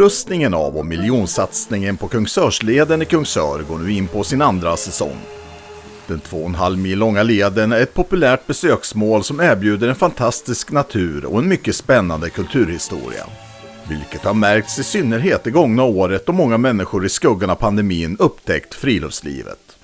Upprustningen av och miljonsatsningen på Kungsörsleden i Kungsör går nu in på sin andra säsong. Den 2,5 mil långa leden är ett populärt besöksmål som erbjuder en fantastisk natur och en mycket spännande kulturhistoria. Vilket har märkts i synnerhet det gångna året då många människor i skuggan av pandemin upptäckt friluftslivet.